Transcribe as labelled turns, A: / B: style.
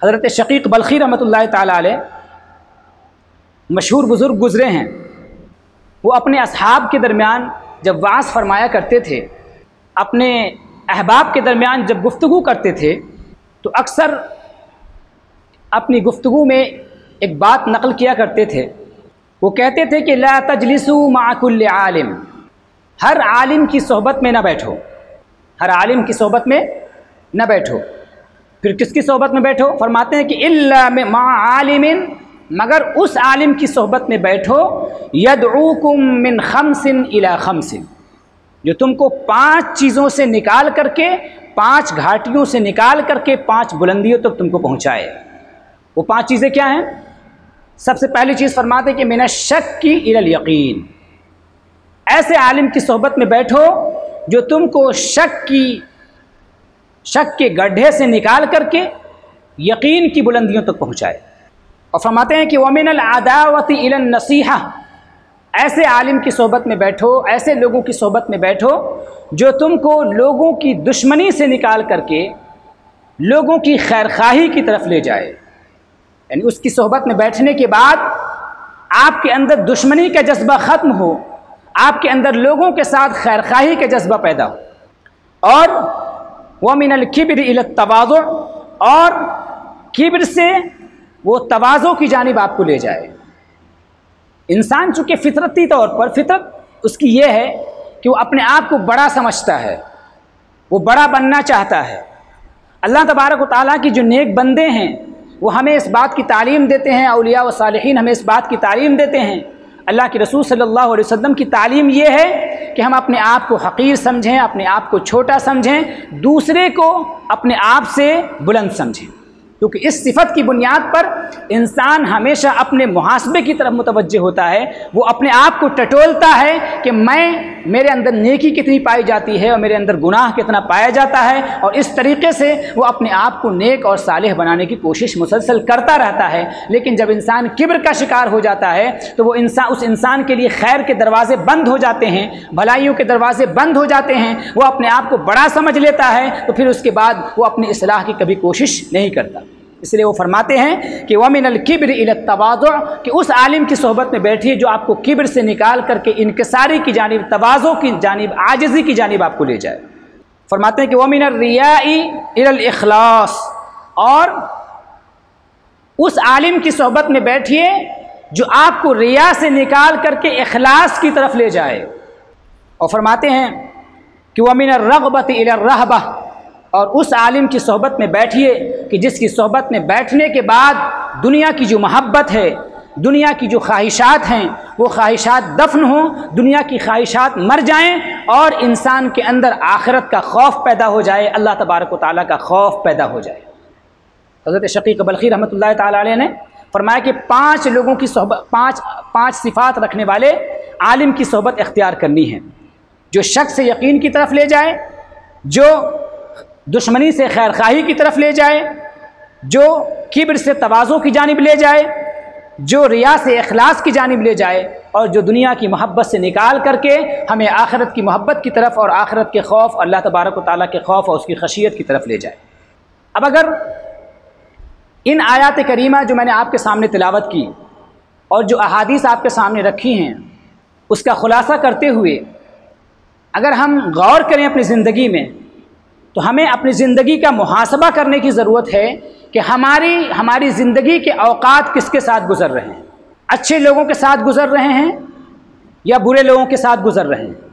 A: हज़रत शकीक बल्खी रहमत ताली मशहूर बुज़ुर्ग गुज़रे हैं। वो अपने असहाब के दरमियान जब वास फरमाया करते थे, अपने अहबाब के दरमियान जब गुफ्तु करते थे तो अक्सर अपनी गुफ्तु में एक बात नकल किया करते थे। वो कहते थे कि, ला तजलिसु माकुल आलिम। हर आलिम की सोहबत में ना बैठो। हर आलिम की सोहबत में न बैठो। फिर किसकी सोहबत में बैठो? फरमाते हैं कि इल्ला में मा मगर उस आलिम की सोहबत में बैठो। यदूकुम मिन खमसिन इला खमसिन, जो तुमको पाँच चीज़ों से निकाल करके, पाँच घाटियों से निकाल करके पाँच बुलंदियों तक तो तुमको पहुँचाए। वो पाँच चीज़ें क्या हैं? सबसे पहली चीज़ फरमाते कि मिन शक की इल यकीन, ऐसे आलिम की सोहबत में बैठो जो तुमको शक की शक के गड्ढे से निकाल करके यकीन की बुलंदियों तक पहुँचाए। और फरमाते हैं कि वमिन अदावती इलन नसीहा, ऐसे आलिम की सोहबत में बैठो, ऐसे लोगों की सोहबत में बैठो, जो तुमको लोगों की दुश्मनी से निकाल करके लोगों की खैर खाही की तरफ़ ले जाए। यानी उसकी सोहबत में बैठने के बाद आपके अंदर दुश्मनी का जज्बा ख़त्म हो, आपके अंदर लोगों के साथ खैर खाही का जज्बा पैदा हो। और वह मिनल किब्र तवाज़ और किब्र से वो तवाज़ों की जानब आपको ले जाए। इंसान चूँकि फितरती तौर पर, फितरत उसकी ये है कि वो अपने आप को बड़ा समझता है, वो बड़ा बनना चाहता है। अल्लाह तबारक ताली की जो नेक बंदे हैं, वो हमें इस बात की तालीम देते हैं अलिया व सालहीन हमें इस बात की तालीम देते हैं। अल्लाह के रसूल सल्लल्लाहु अलैहि वसल्लम की तालीम ये है कि हम अपने आप को हकीर समझें, अपने आप को छोटा समझें, दूसरे को अपने आप से बुलंद समझें। क्योंकि इस सिफत की बुनियाद पर इंसान हमेशा अपने मुहासबे की तरफ़ मुतवजह होता है, वो अपने आप को टटोलता है कि मैं, मेरे अंदर नेकी कितनी पाई जाती है और मेरे अंदर गुनाह कितना पाया जाता है और इस तरीके से वो अपने आप को नेक और सालेह बनाने की कोशिश मुसलसल करता रहता है। लेकिन जब इंसान किब्र का शिकार हो जाता है तो वो इंसान उस इंसान के लिए खैर के दरवाजे बंद हो जाते हैं, भलाइयों के दरवाजे बंद हो जाते हैं, वो अपने आप को बड़ा समझ लेता है तो फिर उसके बाद वो अपनी असलाह की कभी कोशिश नहीं करता। इसलिए वो फरमाते हैं कि वमिन किब्र इलतवाज़ कि उस आलिम की सोहबत में बैठिए जो आपको किब्र से निकाल करके इनकसारी की जानब तवाज़ों की जानब, आजजी की जानब आपको ले जाए। फरमाते हैं कि वमिन रियाखलास और उस आलिम की सोहबत में बैठिए जो आपको रिया से निकाल करके अखलास की तरफ़ ले जाए। और फरमाते हैं कि वमिन रगबत रहबा और उस आलिम की सोहबत में बैठिए कि जिसकी सोहबत में बैठने के बाद दुनिया की जो मोहब्बत है, दुनिया की जो ख्वाहिशात हैं, वो ख्वाहिशात दफन हों, दुनिया की ख्वाहिशात मर जाएँ और इंसान के अंदर आखिरत का खौफ पैदा हो जाए, अल्लाह तबारक ताली का खौफ पैदा हो जाए। हज़रत शकीक बल्खी रहमत ताली ने फरमाया कि पाँच लोगों की सोहबत पाँच पाँच सिफ़ात रखने वाले आलिम की सोहबत इख्तियार करनी है, जो शख्स यकीन की तरफ़ ले जाए, जो दुश्मनी से खैर खाही की तरफ़ ले जाए, जो किब्र से तवाज़ों की जानब ले जाए, जो रिया से अखलास की जानब ले जाए, और जो दुनिया की मोहब्बत से निकाल करके हमें आखरत की मोहब्बत की तरफ़ और आखरत के खौफ, अल्लाह तबारक ताली के खौफ और उसकी खशियत की तरफ़ ले जाए। अब अगर इन आयात करीमा जो मैंने आपके सामने तिलावत की और जो अहादीस आपके सामने रखी हैं, उसका ख़ुलासा करते हुए अगर हम गौर करें अपनी ज़िंदगी में तो हमें अपनी ज़िंदगी का मुहासबा करने की ज़रूरत है कि हमारी हमारी ज़िंदगी के अवकात किसके साथ गुज़र रहे हैं? अच्छे लोगों के साथ गुज़र रहे हैं या बुरे लोगों के साथ गुज़र रहे हैं?